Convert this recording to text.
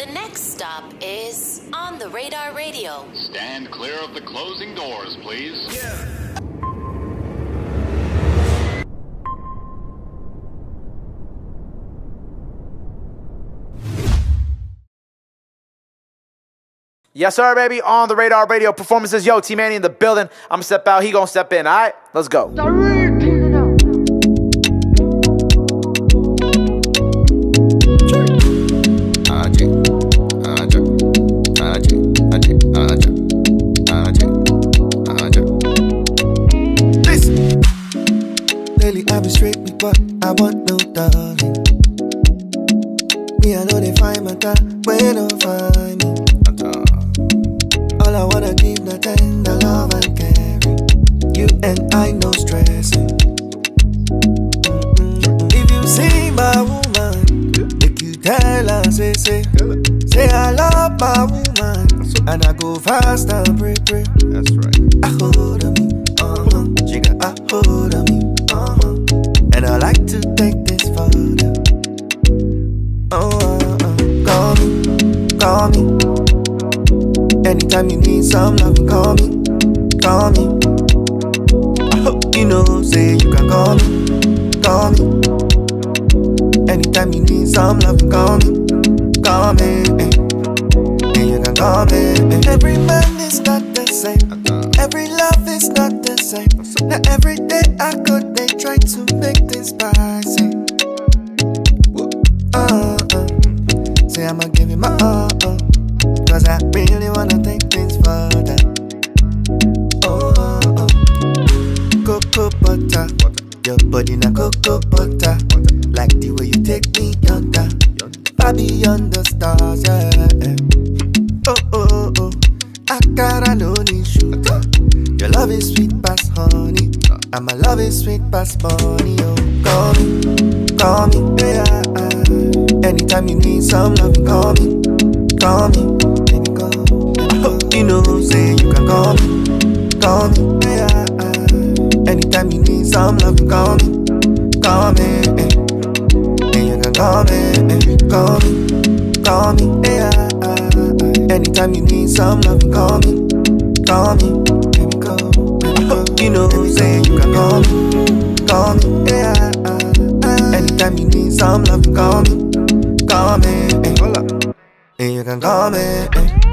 The next stop is On the Radar Radio. Stand clear of the closing doors, please. Yes, sir, baby. On the radar radio performances. Yo, Teamanay in the building. I'm gonna step out. He gonna step in. All right, let's go. Listen. I've straight with what I want, no darling. Me, I know they find my time when don't find me. All I wanna give the tender love and caring. You and I, no stressing. Mm-mm. If you see my woman, make you tell her, say, say, say I love my woman, and I go fast and pray, pray. To take this further. Oh, uh, uh. call me, call me. Anytime you need some loving, call me, call me. I hope you know, say you can call me, call me. Anytime you need some love, call me, call me. Yeah, you can call me. Every man is not the same. Every love is not the same. Now every day I could, they try to make spicy. Uh, uh. Say I'ma give you my uh, uh. Cause I really wanna take things further. Oh, oh, oh. Cocoa butter. Your body na cocoa butter. Like the way you take me yonder. Far beyond the stars, yeah. Oh, oh, oh. I got a no need sugar. Your love is sweet past honey. And my love is sweet past money. Oh, call me, call me, yeah. Anytime you need some loving, call me, call me, baby, call me. You know, say you can call me, call me, yeah. Anytime you need some loving, call me, call me, eh. Yeah, you can call me, eh. call me, call me, yeah. Anytime you need some loving, call me, call me, baby, call, baby, call. You know, say Anytime you need some loving, call me, call me, eh. And you can call me, eh.